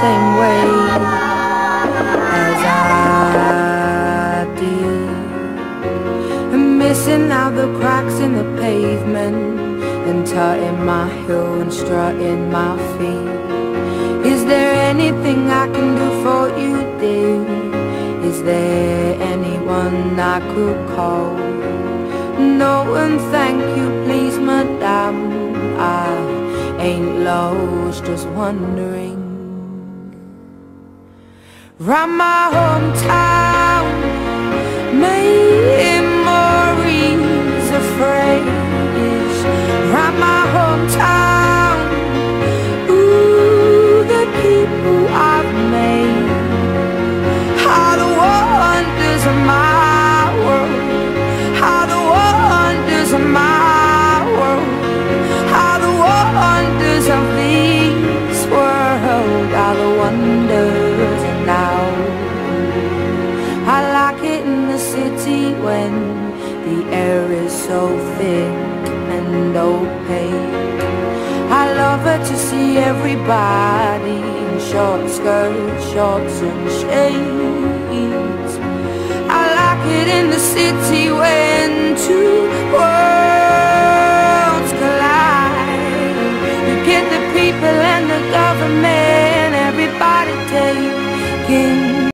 same way as I did. Missing out the cracks in the pavement and tutting my heel and strutting my feet. Is there anything Is there anyone I could call? No, and thank you, please, madame. I ain't lost, just wondering. Round my hometown, when the air is so thick and opaque. I love her to see everybody in short skirts, shorts and shades. I like it in the city when two worlds collide. You get the people and the government, everybody taking